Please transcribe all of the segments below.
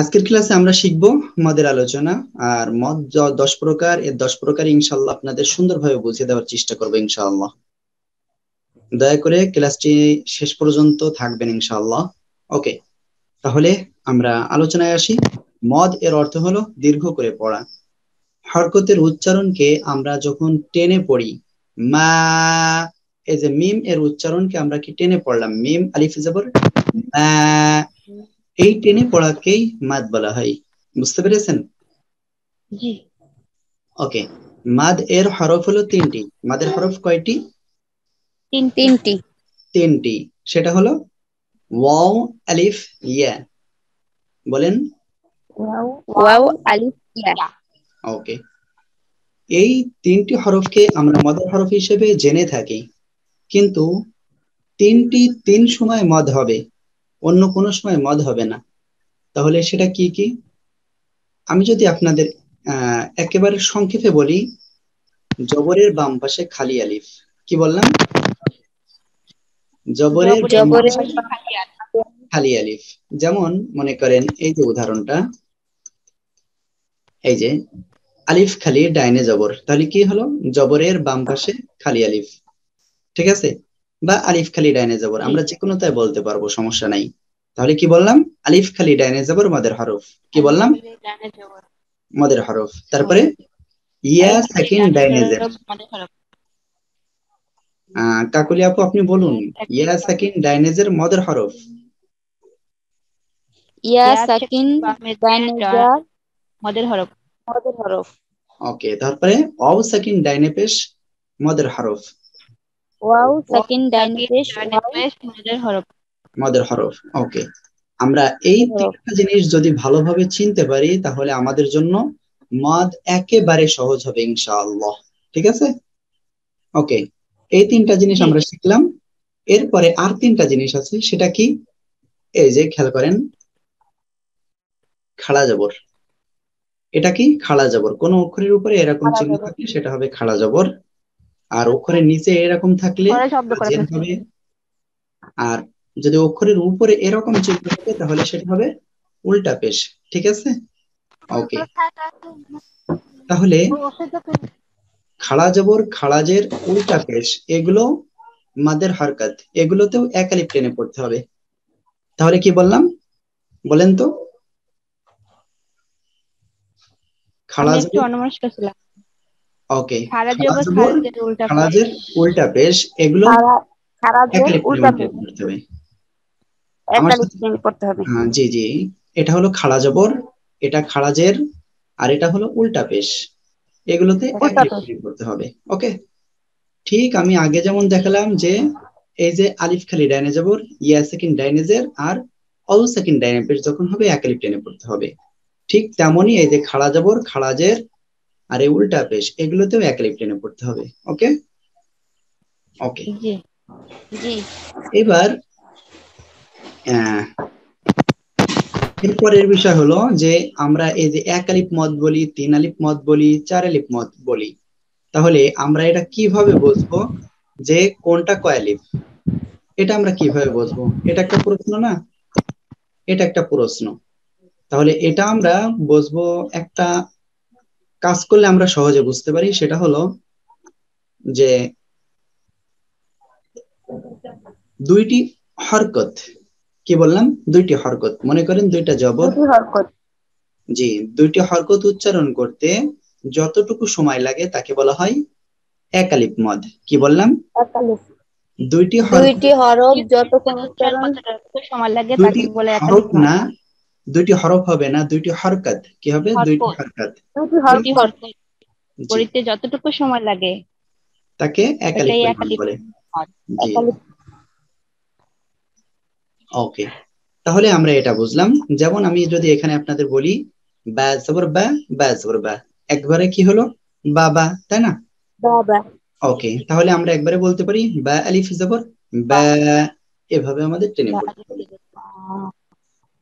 আজকের ক্লাসে আমরা শিখব মদের আলোচনা, আর মদ দশ প্রকার, এর দশ প্রকার ইনশাল্লাহ আপনাদের সুন্দরভাবে বুঝিয়ে দেওয়ার চেষ্টা করব ইনশাআল্লাহ। দয়া করে ক্লাসটি শেষ পর্যন্ত থাকবেন ইনশাআল্লাহ। ওকে তাহলে আমরা আলোচনায় আসি। মদ এর অর্থ হলো দীর্ঘ করে পড়া। হরকতের উচ্চারণকে আমরা যখন টেনে পড়ি, মা, এই যে মিম এর উচ্চারণকে আমরা কি টেনে পড়লাম? মিম, আলিফ, জবর, মা এই টেনে পড়াকেই মাদ বলা হয়। বুঝতে পেরেছেন? জি। ওকে মাদ এর হরফ হলো তিনটি। মাদের হরফ কয়টি? তিনটি। তিনটি। সেটা হলো ওয়াও আলিফ ইয়া। বলেন। ওয়াও আলিফ ইয়া। ওকে। এই তিনটি হরফকে আমরা মদের হরফ হিসেবে জেনে থাকি। কিন্তু তিনটি তিন সময় মদ হবে। অন্য কোনো সময় মদ হবে না। তাহলে সেটা কি কি? আমি যদি আপনাদের আহ একেবারে সংক্ষেপে বলি জবরের বাম পাশে খালি আলিফ। কি বললাম? জবরের খালি আলিফ। যেমন মনে করেন এই যে উদাহরণটা এই যে আলিফ খালি ডাইনে জবর। তাহলে কি হলো? জবরের বাম পাশে খালি আলিফ। ঠিক আছে? বা আলিফ খালি ডাইনে জবর আমরা যে কোনো তাই বলতে পারব সমস্যা নাই। তাহলে কি বললাম? আলিফ খালি ডাইনে জবর মদের হরফ। কি বললাম? মদের হরফ। তারপরে ইয়া সাকিন ডাইনে আহ কাকুলি আপু আপনি বলুন। ইয়া সাকিন ডাইনেজের মদের হরফ। ইয়া সাকিন ডাইনেজা মদের হরফ। মদের হরফ। ওকে তারপরে অও সাকিন ডাইনে পেশ মদের হরফ। ওয়াও সাকিন ডাইনেজ মদের হরফ মদের হরফ ওকে আমরা এই তিনটা জিনিস যদি ভালোভাবে চিনতে পারি তাহলে আমাদের জন্য মদ একেবারে সহজ হবে ইনশাআল্লাহ। ঠিক আছে? ওকে এই তিনটা জিনিস আমরা শিখলাম। এরপরে আর তিনটা জিনিস আছে সেটা কি? এই যে খেয়াল করেন। খাড়া জবর। এটা কি? খাড়া জবর। কোন অক্ষরের উপরে এরকম চিহ্ন থাকলে সেটা হবে খাড়া জবর। আর অক্ষরের নিচে এরকম থাকলে জের হবে। আর যদি অক্ষরের উপরে এরকম চিহ্ন থাকে তাহলে সেটা হবে উল্টা পেশ ঠিক আছে? ওকে। তাহলে খাড়া জবর খাড়াজের উল্টা পেশ এগুলো মাদের হরকত। এগুলোতেও এক আলিফ টেনে পড়তে হবে। তাহলে কি বললাম? বলেন তো। খাড়া ছিলাম। ওকে খাড়া খাড়াজের উল্টা পেশ এগুলো খারাজের উল্টা হবে। আমার হবে। হ্যাঁ, জি জি। এটা হলো খাড়া জবর এটা খাড়াজের আর এটা হলো উল্টা পেশ। এগুলোতে পড়তে হবে। ওকে ঠিক আমি আগে যেমন দেখালাম যে এই যে আলিফ খালি ডাইনে জবর ইয়া সেকেন্ড ডাইনেজের আর অল সেকেন্ড ডাইনে পেশ যখন হবে এক আলিফ টেনে পড়তে হবে। ঠিক তেমনই এই যে খাড়া জবর খাড়াজের আর এই উল্টা পেশ এগুলোতেও এক আলিফ পড়তে হবে ওকে? ওকে। এবার এরপরের বিষয় হলো যে আমরা এই যে এক আলিপ মত বলি তিন আলিপ মত বলি চার আলিপ মত বলি তাহলে আমরা এটা কীভাবে বুঝব যে কোনটা কয় আলিফ এটা আমরা কীভাবে বুঝব? এটা একটা প্রশ্ন না? এটা একটা প্রশ্ন। তাহলে এটা আমরা বুঝব একটা কাজ করলে আমরা সহজে বুঝতে পারি সেটা হলো যে দুইটি হরকত কি বললাম? দুইটি হরকত। মনে করেন দুইটা জবর। হরকত। জি দুইটি হরকত উচ্চারণ করতে যতটুকু সময় লাগে তাকে বলা হয় এক আলিফ মদ। কি বললাম? দুইটি দুইটি হরফ যতক্ষণ উচ্চারণ সময় লাগে তাকে বলে এক হরফ আলিফ না দুইটি হরফ হবে না দুইটি হরকত। কি হবে? দুইটি হরকত। হরফ পড়িতে যতটুকু সময় লাগে। তাকে বলে। ওকে। তাহলে আমরা এটা বুঝলাম। যেমন আমি যদি এখানে আপনাদের বলি বা জবর বা বা জবর বা। একবারে কি হলো? বাবা তাই না? বাবা ওকে। তাহলে আমরা একবারে বলতে পারি বা আলিফ জবর বা। এভাবে আমাদের টেনে পড়তে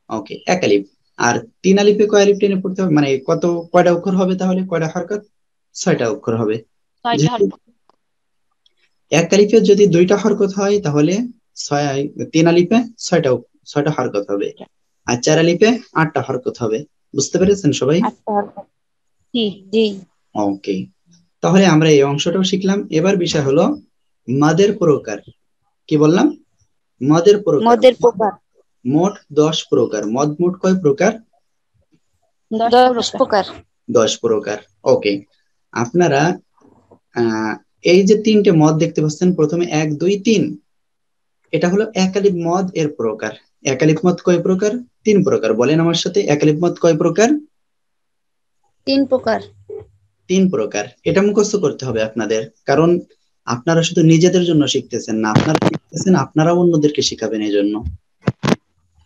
ওকে এক আলিফ। আর তিন আলিফে কয় আলিফ টেনে পড়তে হবে? মানে কত কয়টা অক্ষর হবে তাহলে? কয়টা হরকত? ছয়টা অক্ষর হবে। এক আলিফে যদি দুইটা হরকত হয় তাহলে ছয় তিন আলিফে ছয়টা ছয়টা হরকত হবে। আর চার আলিফে আটটা হরকত হবে। বুঝতে পেরেছেন সবাই? ওকে তাহলে আমরা এই অংশটাও শিখলাম। এবার বিষয় হলো মাদের প্রকার। কি বললাম? মাদের প্রকার। মদের প্রকার। মোট দশ প্রকার। মদ মোট কয় প্রকার? দশ প্রকার। প্রকার। দশ প্রকার। ওকে আপনারা আহ, এই যে তিনটে মদ দেখতে পাচ্ছেন প্রথমে এক দুই তিন। এটা হলো একালিপ মদ এর প্রকার। একালিপ মদ কয় প্রকার? তিন প্রকার। বলেন আমার সাথে একালিপ মদ কয় প্রকার? তিন প্রকার। তিন প্রকার। এটা মুখস্থ করতে হবে আপনাদের। কারণ আপনারা শুধু নিজেদের জন্য শিখতেছেন না আপনারা শিখতেছেন আপনারা অন্যদেরকে শিখাবেন এই জন্য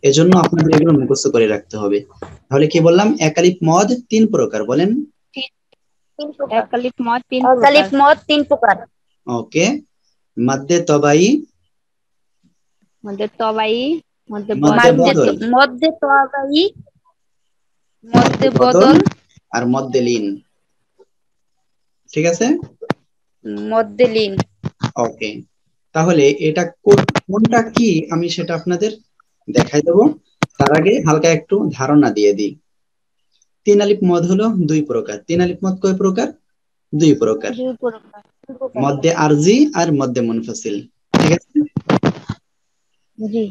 এজন্য আপনাদের এগুলো মুখস্থ করে রাখতে হবে। তাহলে কি বললাম? একালিপ মদ তিন প্রকার বলেন। একালিপ মদ তিন অকালিপ মদ তিন প্রকার। ওকে। মাদ্দে তবাই। মধ্যে তবাই মধ্যে তবাই বদল আর মধ্যে লিন। ঠিক আছে? মধ্যে লিন। ওকে। তাহলে এটা কোনটা কি? আমি সেটা আপনাদের দেখাই দেব। তার আগে হালকা একটু ধারণা দিয়ে দিই। তিন আলিপ মদ হলো দুই প্রকার। তিন আলিপ মদ কয় প্রকার? দুই প্রকার। মধ্যে আরজি আর মধ্যে মুনফাসিল। ঠিক আছে? জি।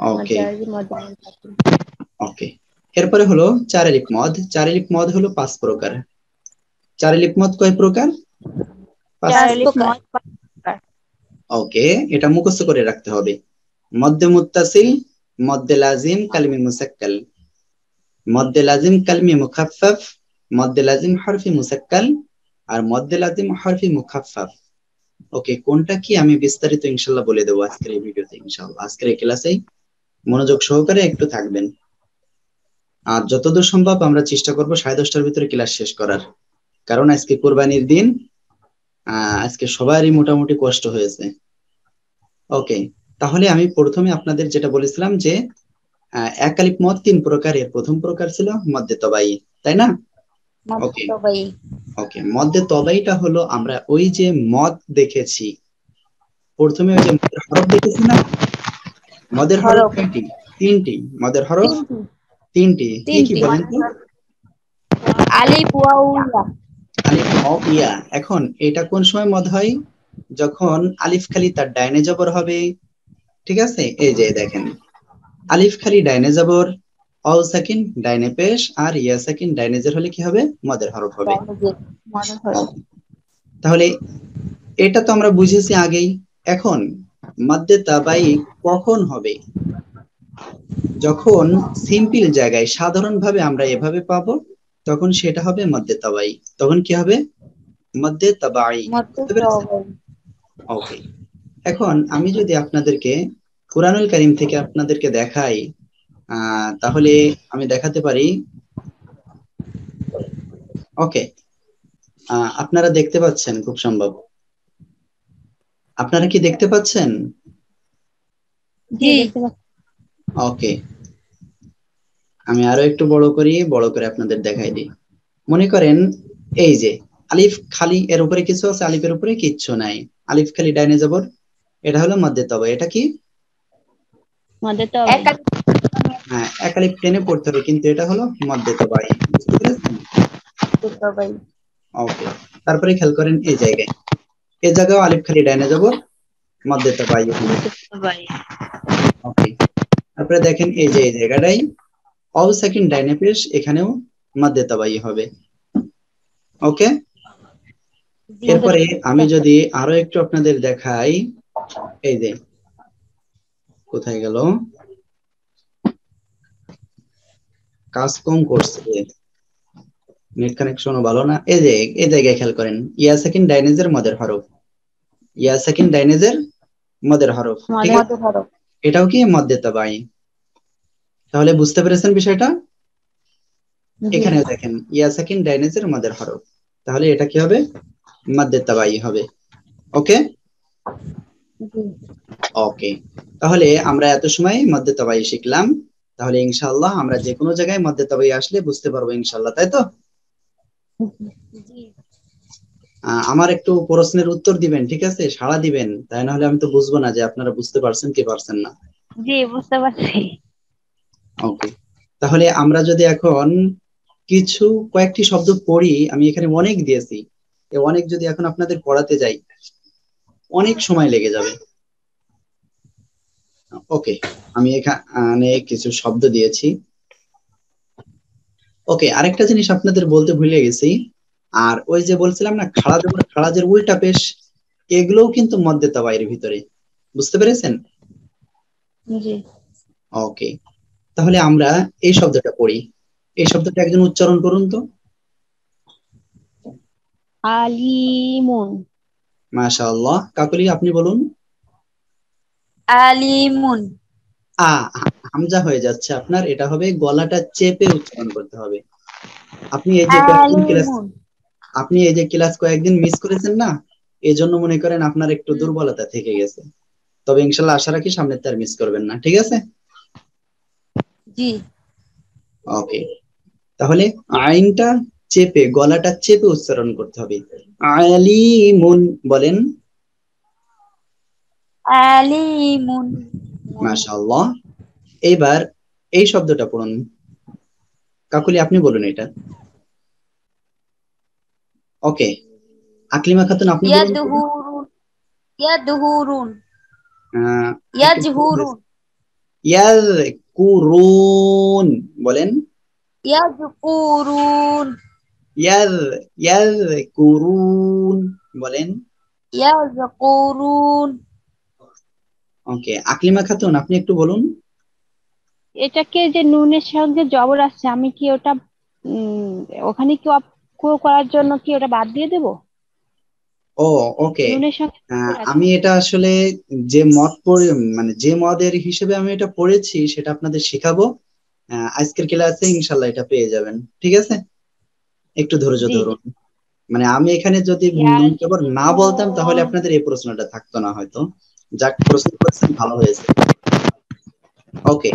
ওকে মধ্যে আরবি, মধ্যে মুনফাসিল। ওকে এরপরে হলো চার আলিপ মদ। চার আলিপ মদ হলো পাঁচ প্রকার। চার আলিপ মদ কয় প্রকার। ওকে এটা মুখস্থ করে রাখতে হবে। মধ্যে মুত্তাসিল মধ্যে লাজিম কালমি মুসাক্কাল মধ্যে লাজিম কালমি মুখাফফাফ মধ্যে লাজিম হরফি মুসাক্কাল আর মধ্যে লাজিম হরফি মুখাফফাফ ওকে কোনটা কি? আমি বিস্তারিত ইনশাল্লাহ বলে দেবো আজকের এই ভিডিওতে ইনশাল্লাহ আজকের এই ক্লাসেই মনোযোগ সহকারে একটু থাকবেন। আর যতদূর সম্ভব আমরা চেষ্টা করব সাড়ে দশটার ভিতরে ক্লাস শেষ করার। কারণ আজকে কোরবানির দিন আজকে সবারই মোটামুটি কষ্ট হয়েছে। ওকে তাহলে আমি প্রথমে আপনাদের যেটা বলেছিলাম যে আহ, একালিপ মদ তিন প্রকারের। প্রথম প্রকার ছিল মধ্যে তবাই তাই না. তবাই। ওকে মধ্যে তবাইটা হলো আমরা ওই যে মদ দেখেছি। প্রথমে ওই যে হরফ দেখেছি না? মদের হরফ। কয়টি তিনটি মদের হরফ? তিনটি। কি কি বলেন তো? আলিফ ওয়াও ইয়া। আলিফ ও ইয়া। এখন এটা কোন সময় মদ হয়? যখন আলিফ খালি তার ডাইনে জবর হবে ঠিক আছে? এই যে দেখেন। আলিফ খালি ডাইনে জবর অল সাকিন ডাইনে পেশ আর ইয়া সাকিন ডাইনে জের হলে কি হবে? মদের হরফ হবে। তাহলে এটা তো আমরা বুঝেছি আগেই। এখন মাদ্দে তাবাই কখন হবে? যখন সিম্পল জায়গায় সাধারণভাবে আমরা এভাবে পাবো তখন সেটা হবে মধ্যে তাবাই। তখন কি হবে? মধ্যে? তবাই। ওকে এখন আমি যদি আপনাদেরকে কোরআনুল কারিম থেকে আপনাদেরকে দেখাই আহ, তাহলে আমি দেখাতে পারি। ওকে। আপনারা দেখতে পাচ্ছেন খুব সম্ভব। আপনারা কি দেখতে পাচ্ছেন। ওকে। আমি আরও একটু বড় করি বড় করে আপনাদের দেখাই দিই। মনে করেন এই যে আলিফ খালি এর উপরে কিছু আছে আলিফের উপরে কিচ্ছু নাই। আলিফ খালি ডাইনে যাবর এটা হলো মধ্যে তবে এটা কি? মধ্যে হ্যাঁ এক টেনে পড়তে হবে কিন্তু এটা হলো মধ্যে তবাই বুঝতে পেরেছেন? ওকে তারপরে খেয়াল করেন এই জায়গায়। এই জায়গাও আলিফ খালি ডাইনে যাব মধ্যে তবাই ওকে তারপরে দেখেন এই যে এই জায়গাটাই অল সেকেন্ড ডাইনে পেশ এখানেও মধ্যে তবাই হবে। ওকে এরপরে আমি যদি আরও একটু আপনাদের দেখাই এই যে কোথায় গেল? কাজ কম করছে। নেট কানেকশনও ভালো না। এই যে এই জায়গায় খেয়াল করেন ইয়া সেকেন্ড ডাইনেজের মদের হরফ। ইয়া সেকেন্ড ডাইনেজের মদের হরফ ঠিক আছে? এটাও কি মধ্যে তাবাই তাহলে বুঝতে পেরেছেন বিষয়টা? এখানে দেখেন ইয়া সেকেন্ড ডাইনেজের মদের হরফ। তাহলে এটা কি হবে? মধ্যে তাবাই হবে। ওকে? ওকে তাহলে আমরা এত সময় মধ্যে তাবাই শিখলাম। তাহলে ইনশাল্লাহ আমরা যে কোনো জায়গায় মধ্যে তাবাই আসলে বুঝতে পারব ইনশাল্লাহ তাই তো? আমার একটু প্রশ্নের উত্তর দিবেন ঠিক আছে? সাড়া দিবেন। তাই না হলে আমি তো বুঝব না যে আপনারা বুঝতে পারছেন কি পারছেন না। জি বুঝতে পারছি। ওকে তাহলে আমরা যদি এখন কিছু কয়েকটি শব্দ পড়ি আমি এখানে অনেক দিয়েছি। অনেক যদি এখন আপনাদের পড়াতে যাই। অনেক সময় লেগে যাবে। ওকে আমি এখানে কিছু শব্দ দিয়েছি। ওকে আরেকটা জিনিস আপনাদের বলতে ভুলে গেছি। আর ওই যে বলছিলাম না খাড়া জবর খাড়াজের উল্টা পেশ এগুলোও কিন্তু মধ্যে তাবাইয়ের ভিতরে। বুঝতে পেরেছেন? ওকে তাহলে আমরা এই শব্দটা পড়ি। এই শব্দটা একজন উচ্চারণ করুন তো। আলিমুন। মাশাআল্লাহ। কাকলি আপনি বলুন। আলিমুন। আ হামজা হয়ে যাচ্ছে আপনার। এটা হবে গলাটা চেপে উচ্চারণ করতে হবে। আপনি এই যে ক্লাস আপনি এই যে ক্লাস কয়েকদিন মিস করেছেন না এই জন্য মনে করেন আপনার একটু দুর্বলতা থেকে গেছে। তবে ইনশাল্লাহ আশা রাখি সামনে তার মিস করবেন না। ঠিক আছে? জি। ওকে। তাহলে আইনটা চেপে গলাটা চেপে উচ্চারণ করতে হবে। আলিমুন বলেন। আলিমুন। মাশাআল্লাহ। এইবার এই শব্দটা পড়ুন। কাকুলি আপনি বলুন এটা। ওকে। আকলিমা খাতুন আপনি। ইয়াদহুরুন। ইয়াদহুরুন। ইয়াজহুরুন। ইয়াযকুরুন বলেন। ইয়াজকুরুন। ইয়াযকুরুন বলেন। ইয়াজকুরুন ওকে আকলিমা খাতুন আপনি একটু বলুন। এটাকে যে নুনের সঙ্গে জবর আসছে আমি কি ওটা ওখানে কি করার জন্য কি ওটা বাদ দিয়ে দেবো? ও ওকে। আছে। আমি এটা আসলে যে মত পড়ে মানে যে মদের হিসেবে আমি এটা পড়েছি সেটা আপনাদের শেখাবো। আজকের ক্লাসে ইনশাল্লাহ এটা পেয়ে যাবেন। ঠিক আছে? একটু ধৈর্য ধরুন। মানে আমি এখানে যদি কেবল না বলতাম তাহলে আপনাদের এই প্রশ্নটা থাকতো না হয়তো। যাক প্রশ্ন করেছেন ভালো হয়েছে। ওকে।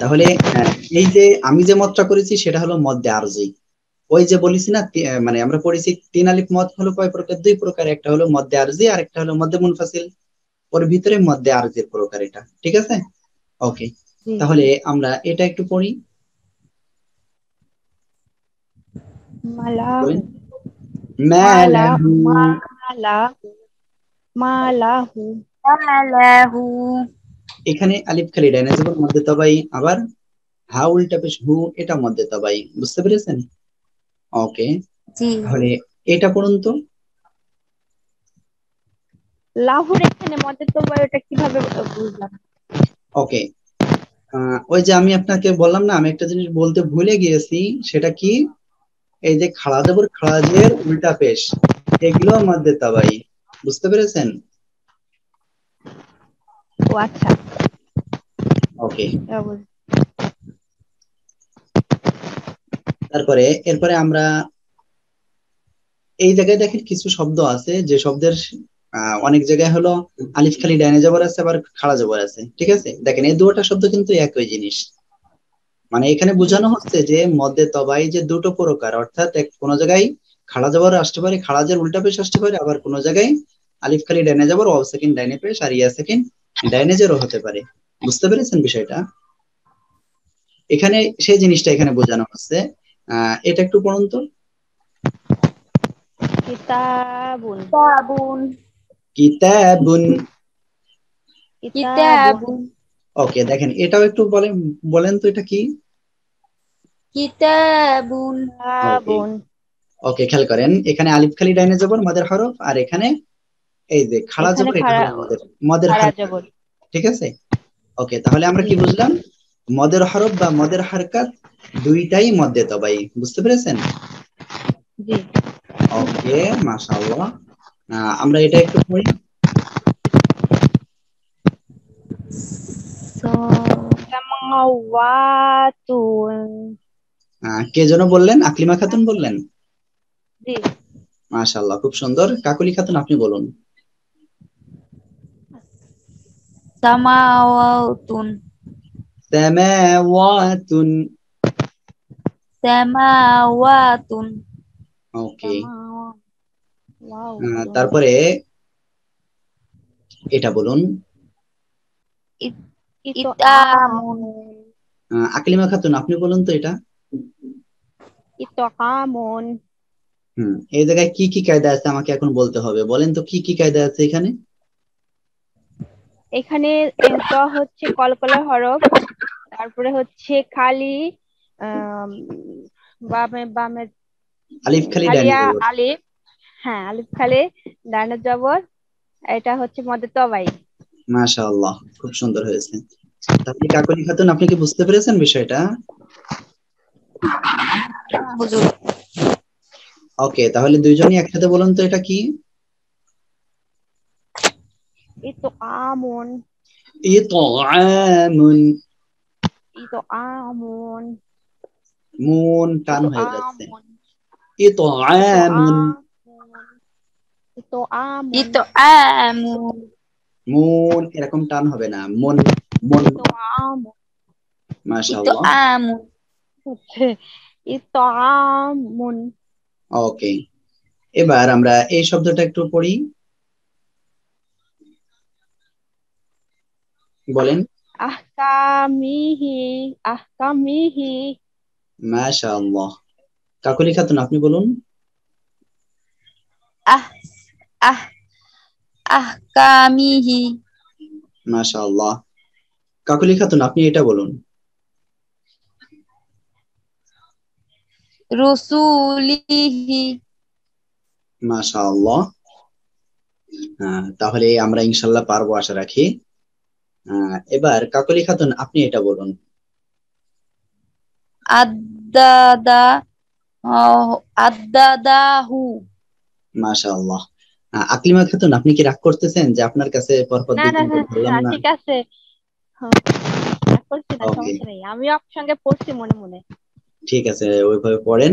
তাহলে আহ, এই যে আমি যে মতটা করেছি সেটা হলো মদ্দে আরজি। ওই যে বলেছি না মানে আমরা পড়েছি তিন আলিফ মত হলো কয় প্রকার? দুই প্রকার একটা হলো মদ্দে আরজি আর একটা হলো মদ্দে মুনফাসিল। ওর ভিতরে মদ্দে আরজির প্রকার এটা। ঠিক আছে? ওকে। তাহলে আমরা এটা একটু পড়ি। মালাহু বলেন মালাহু মালাহু মালাহু এখানে আলিফ খালি ডাইনে যাব মধ্যে তবাই আবার হা উল্টা পেশ হু এটা মধ্যে তবাই বুঝতে পেরেছেন? ওকে জি। তাহলে এটা পড়ুন তো। লাহুর এখানে মতে তো ওটা কীভাবে বুঝলাম? ওকে ওই যে আমি আপনাকে বললাম না আমি একটা জিনিস বলতে ভুলে গিয়েছি সেটা কি? এই যে খাড়া জবর খাড়াজের উল্টা পেশ এগুলো মধ্যে তাবাই বুঝতে পেরেছেন? ও আচ্ছা। ওকে। তারপরে এরপরে আমরা এই জায়গায় দেখেন কিছু শব্দ আছে যে শব্দের আহ, অনেক জায়গায় হলো আলিফ খালি ডাইনে জবর আছে আবার খাড়া জবর আছে ঠিক আছে? দেখেন এই দুটো শব্দ কিন্তু একই জিনিস। মানে এখানে বোঝানো হচ্ছে যে মধ্যে তবাই যে দুটো প্রকার অর্থাৎ এক কোনো জায়গায় খাড়া জবর আসতে পারে খাড়াজের উল্টা পেশ আসতে পারে আবার কোনো জায়গায় আলিফ খালি ডাইনে জবর ওয়াও সেকেন্ড ডাইনে পেশ আর ইয়া সেকেন্ড ডাইনে জেরও হতে পারে। বুঝতে পেরেছেন বিষয়টা? এখানে সেই জিনিসটা এখানে বোঝানো হচ্ছে। আহ এটা একটু পড়ুন তো। কিতাবুন। কিতাবুন। কিতাবুন। ওকে দেখেন এটাও একটু বলেন বলেন তো এটা কি? কিতাবুন ওকে খেয়াল করেন এখানে আলিফ খালি ডাইনে জবর মদের হরফ আর এখানে এই যে খাড়া এখানে জবর এটা হলো মদের জবর ঠিক আছে? ওকে তাহলে আমরা কি বুঝলাম? মদের হরফ বা মদের হারকাত দুইটাই মধ্যে তবাই বুঝতে পেরেছেন? জি। ওকে মাশাআল্লাহ। আমরা এটা একটু পড়ি। কে যেন বললেন? আকলিমা খাতুন বললেন? জি। মাশাআল্লাহ খুব সুন্দর। কাকলি খাতুন আপনি বলুন। সামাওয়াতুন। সামাওয়াতুন। সামাওয়াতুন। ওকে। তারপরে এটা বলুন। আকলিমা খাতুন আপনি বলুন তো এটা। ইতআমুন হুম এই জায়গায় কি কি কায়দা আছে আমাকে এখন বলতে হবে? বলেন তো কি কি কায়দা আছে এখানে? এখানে হচ্ছে কলকলা হরফ তারপরে হচ্ছে খালি বামে বামে আলিফ খালি। আলিফ হ্যাঁ আলিফ খালি ডানে জবর এটা হচ্ছে মধ্যে তবাই। মাশাআল্লাহ খুব সুন্দর হয়েছে। তাহলে কাকলি খাতুন আপনি কি বুঝতে পেরেছেন বিষয়টা? ওকে তাহলে দুইজনই একসাথে বলুন তো এটা কি? ইতআমুন ইতআমুন ইতআমুন মুন টান হয়ে যাচ্ছে। ইতআমুন ইতআমুন ইতআমুন ইতআমুন মুন এরকম টান হবে না মন মন ইতআমুন মাশাআল্লাহ। ইতআমুন ওকে এবার আমরা এই শব্দটা একটু পড়ি। বলেন। আহকামিহি আহকামিহি। মাশাআল্লাহ। কাকলি খাতুন আপনি বলুন। আহ আহ আহকামিহি। মাশাআল্লাহ। কাকলি খাতুন আপনি এটা বলুন। রুসুলিহি। মাশাআল্লাহ। আহ, তাহলে আমরা ইনশাল্লাহ পারব আশা রাখি। আহ, এবার কাকলি খাতুন আপনি এটা বলুন। আদ্দাদা আহ, আদ্দাদাহু মাশাআল্লাহ। আকলিমা খাতুন আপনি কি রাগ করতেছেন যে আপনার কাছে পরপর না বললাম না ঠিক আছে। হ্যাঁ, আপনার সঙ্গে পড়ছি মনে মনে। ঠিক আছে ওইভাবে পড়েন।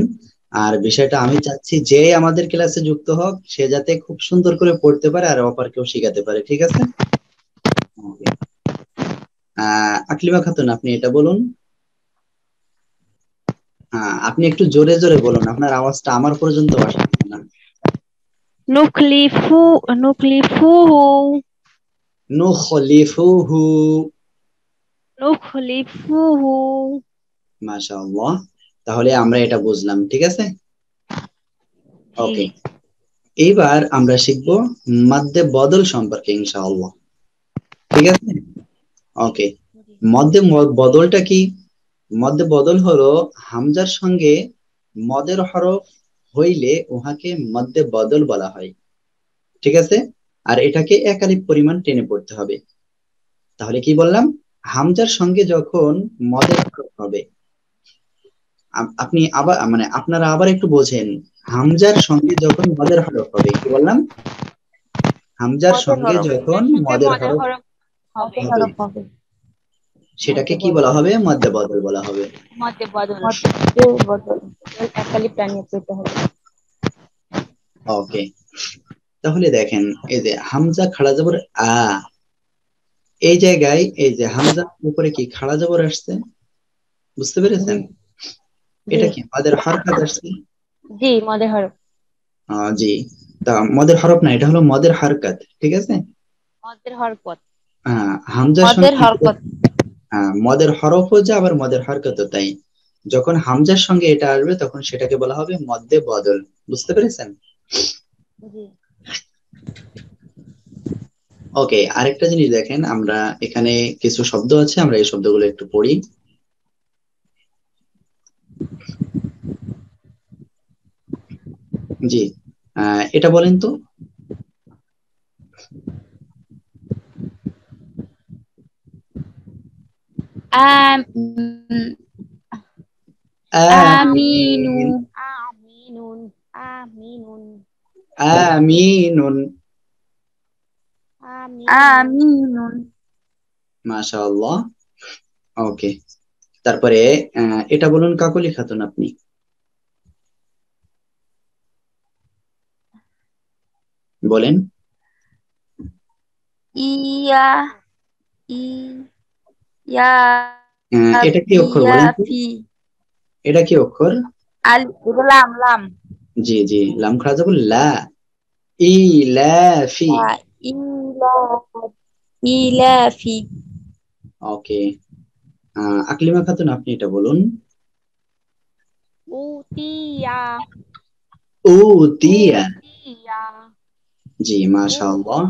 আর বিষয়টা আমি চাচ্ছি যে আমাদের ক্লাসে যুক্ত হোক সে যাতে খুব সুন্দর করে পড়তে পারে আর অপরকেও শেখাতে পারে ঠিক আছে? আহ, আকলিমা খাতুন আপনি এটা বলুন। হ্যাঁ আপনি একটু জোরে জোরে বলুন আপনার আওয়াজটা আমার পর্যন্ত আসছে নুখলিফুহু নুখলিফুহু নুখলিফুহু মাশাআল্লাহ তাহলে আমরা এটা বুঝলাম ঠিক আছে? ওকে এইবার আমরা শিখব মধ্যে বদল সম্পর্কে ইনশাআল্লাহ। ঠিক আছে? ওকে মধ্যে বদলটা কি? মধ্যে বদল হলো হামজার সঙ্গে মদের হরফ হইলে উহাকে মধ্যে বদল বলা হয়। ঠিক আছে? আর এটাকে এক আলিফ পরিমাণ টেনে পড়তে হবে। তাহলে কি বললাম? হামজার সঙ্গে যখন মদের হবে আপনি আবার মানে আপনারা আবার একটু বোঝেন হামজার সঙ্গে যখন মদের হরফ হবে কি বললাম? হামজার সঙ্গে যখন মদের। হরফ হবে। সেটাকে কি বলা হবে? মধ্যে বদল বলা হবে। মধ্যে বদল। প্রাণী হবে। ওকে তাহলে দেখেন এই যে হামজা খাড়া জবর আ এই জায়গায় এই যে হামজা উপরে কি খাড়া জবর আসছে? বুঝতে পেরেছেন? এটা কি মদের হরকত আসছে? জি মধ্যে হরফ। জি। তা মদের হরফ না এটা হলো মদের হরকত ঠিক আছে? মধ্যে হরকত। হ্যাঁ হামজার মদের হরকত। হ্যাঁ মদের হরফও যা আবার মদের হরকতও তাই। যখন হামজার সঙ্গে এটা আসবে তখন সেটাকে বলা হবে মধ্যে বদল। বুঝতে পেরেছেন? ওকে আরেকটা জিনিস দেখেন আমরা এখানে কিছু শব্দ আছে আমরা এই শব্দগুলো একটু পড়ি। জি আহ, এটা বলেন তো। মাশাআল্লাহ ওকে তারপরে এটা বলুন কাকলি খাতুন আপনি বলেন ইয়া ইয়া এটা কি অক্ষর বলেন এটা কি অক্ষর? লাম লাম। জি জি লাম খাড়া যাব লা। ইলাফি ইলা ইলাফি ওকে। আকলিমা খাতুন আপনি এটা বলুন। উতিয়া। উতিয়া। জি মাশাআল্লাহ।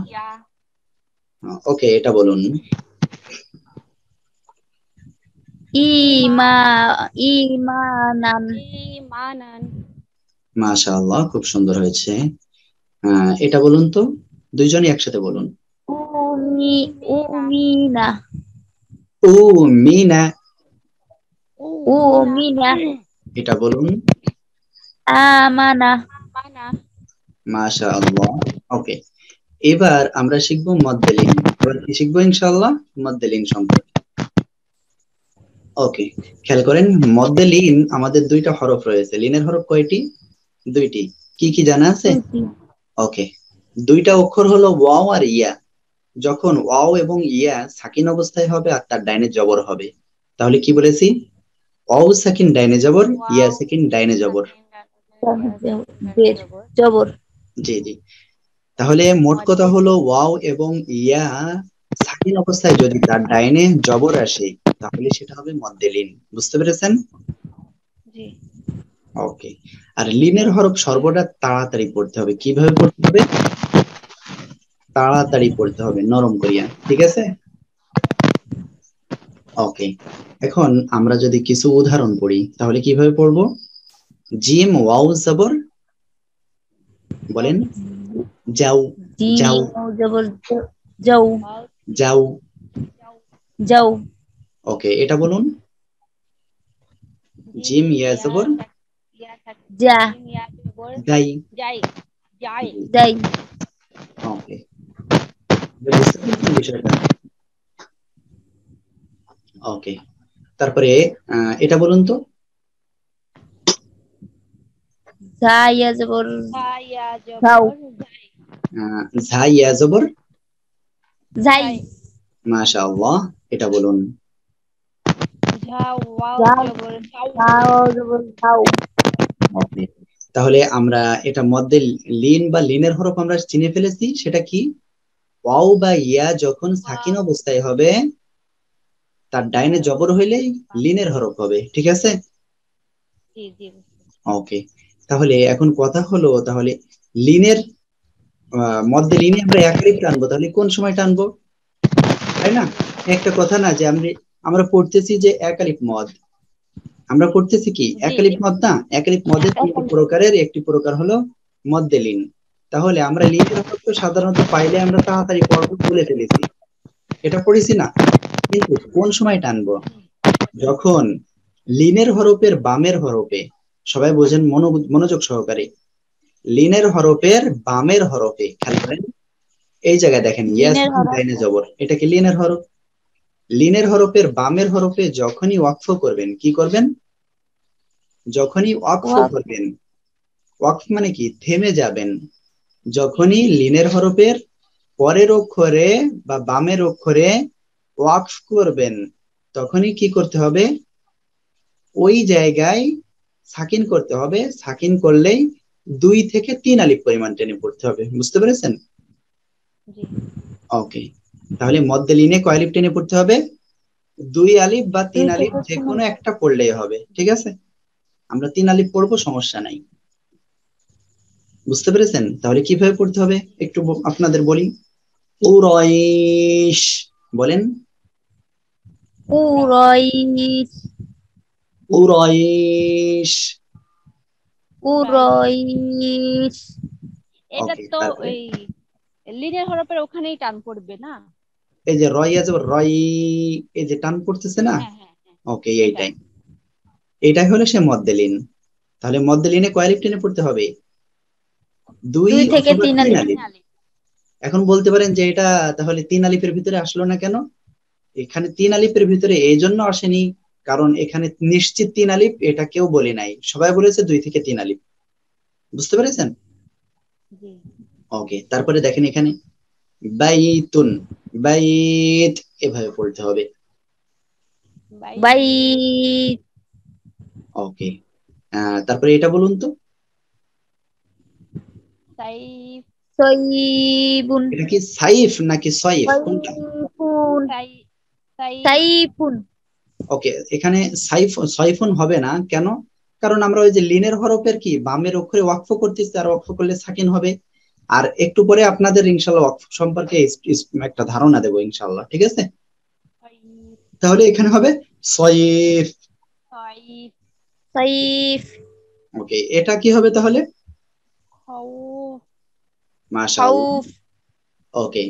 ওকে এটা বলুন। ইমা ইমানান ইমানান মাশাআল্লাহ খুব সুন্দর হয়েছে। আহ, এটা বলুন তো দুইজনই একসাথে বলুন। উমি উমিনা। ও মিনা উমিনা। এটা বলুন। আমানা। মানা মাশাআল্লাহ ওকে। এবার আমরা শিখব মদ্দেলিন এবার কি শিখব ইনশাআল্লাহ? মদ্দেলিন সম্পর্কে। ওকে খেয়াল করেন মধ্যে লিন আমাদের দুইটা হরফ রয়েছে। লিনের হরফ কয়টি? দুইটি। কি কি জানা আছে? ওকে দুইটা অক্ষর হলো ওয়াও আর ইয়া। যখন ওয়াও এবং ইয়া সাকিন অবস্থায় হবে আর তার ডাইনে জবর হবে। তাহলে কি বলেছি? ওয়াও সাকিন ডাইনে জবর ইয়া সাকিন ডাইনে জবর। জবর। জি জি। তাহলে মোট কথা হলো ওয়াও এবং ইয়া সাকিন অবস্থায় যদি তার ডাইনে জবর আসে তাহলে সেটা হবে মধ্যে লিন বুঝতে পেরেছেন? ওকে। আর লিনের হরফ সর্বদা তাড়াতাড়ি পড়তে হবে। কীভাবে পড়তে হবে? তাড়াতাড়ি পড়তে হবে নরম করিয়া। ঠিক আছে? ওকে। এখন আমরা যদি কিছু উদাহরণ পড়ি তাহলে কীভাবে পড়ব? জিম ওয়াও জবর। বলেন। যাও যাও। জবর যাও। যাও। যাও। ওকে এটা বলুন। জিম ইয়া জবর ইয়া যা ইয়া যাই যাই যাই যাই ওকে বিষয়টা ওকে তারপরে আহ, এটা বলুন তো। যা ইয়া জবর ইয়া যাও। জবর যাই আহ, ঝা ইয়া জবর যাই মাশাআল্লাহ এটা বলুন যাও ওয়াও যাও। জবর যাও যাও জবর যাও ওকে তাহলে আমরা এটা মধ্যে লিন বা লিনের হরফ আমরা চিনে ফেলেছি সেটা কি? ওয়াও বা ইয়া যখন সাকিন অবস্থায় হবে তার ডাইনে জবর হইলে লিনের হরফ হবে ঠিক আছে? জি জি ওকে। তাহলে এখন কথা হলো তাহলে লিনের আহ, মধ্যে লিনে আমরা একাধিক টানবো তাহলে কোন সময় টানবো তাই না? একটা কথা না যে আমরা আমরা পড়তেছি যে একালিপ মদ। আমরা পড়তেছি কি? একালিপ মদ না? একালিপ মদের তিনটি প্রকারের। একটি প্রকার হলো মধ্যে লিন তাহলে আমরা লিনের তো সাধারণত পাইলে আমরা তাড়াতাড়ি পড়ব তুলে ফেলেছি। এটা পড়েছি না? কিন্তু কোন সময় টানবো? যখন লিনের হরফের বামের হরফে সবাই বোঝেন মনো- মনোযোগ সহকারে। লিনের হরফের বামের হরফে খেয়াল করেন? এই জায়গায় দেখেন ইয়াস ডাইনে জবর। এটা কি লিনের হরফ? লিনের হরফের বামের হরফে যখনই ওয়াকফ করবেন কি করবেন? যখনই ওয়াকফ। করবেন ওয়াকফ মানে কি? থেমে যাবেন। যখনই লিনের হরফের পরের অক্ষরে বা বামের অক্ষরে ওয়াকফ করবেন তখনই কি করতে হবে? ওই জায়গায় সাকিন করতে হবে। সাকিন করলেই দুই থেকে তিন আলিফ পরিমাণ টেনে পড়তে হবে। বুঝতে পেরেছেন? ওকে তাহলে মধ্যে লিনে কয় আলিফ টেনে পড়তে হবে? দুই আলিফ বা তিন আলিফ যে কোনো একটা পড়লেই হবে ঠিক আছে? আমরা তিন আলিফ পড়ব সমস্যা নাই। বুঝতে পেরেছেন? তাহলে কীভাবে পড়তে হবে? একটু আপনাদের বলি। উরাইশ। বলেন। উরইস উরাইশ। উরইস এটা তো? ওই লিনের হরফের ওখানেই টান পড়বে না? এই যে রয় আছে রয় এই যে টান পড়তেছে না? হ্যাঁ হ্যাঁ হ্যাঁ। ওকে এইটাই এটাই হলো সে মধ্যে লিন তাহলে মধ্যে লিনে কয় আলিফ টেনে পড়তে হবে? দুই থেকে তিন। আলিফ। এখন বলতে পারেন যে এটা তাহলে তিন আলিফের ভিতরে আসলো না কেন? এখানে তিন আলিফের ভিতরে এই জন্য আসেনি কারণ এখানে নিশ্চিত তিন আলিফ এটা কেউ বলে নাই। সবাই বলেছে দুই থেকে তিন আলিফ। বুঝতে পেরেছেন? ওকে তারপরে দেখেন এখানে। বাইতুন। বাইত এভাবে পড়তে হবে। বাইত ওকে তারপরে এটা বলুন তো। সাইফ সইবুন এটা কি সাইফ নাকি সইফ কোনটা? সাইফুন সাই সাই সাইফুন ওকে এখানে সাইফ সাইফুন হবে না। কেন? কারণ আমরা ওই যে লিনের হরফের কি? বামের অক্ষরে ওয়াকফ করতেছি আর ওয়াকফ করলে সাকিন হবে। আর একটু পরে আপনাদের ইনশাল্লাহ ওয়াকফ সম্পর্কে একটা ধারণা দেবো ইনশাল্লাহ ঠিক আছে? তাহলে এখানে হবে সয়িফ। সয়িফ। ওকে এটা কি হবে তাহলে? মাশাআল্লাহ। ওকে।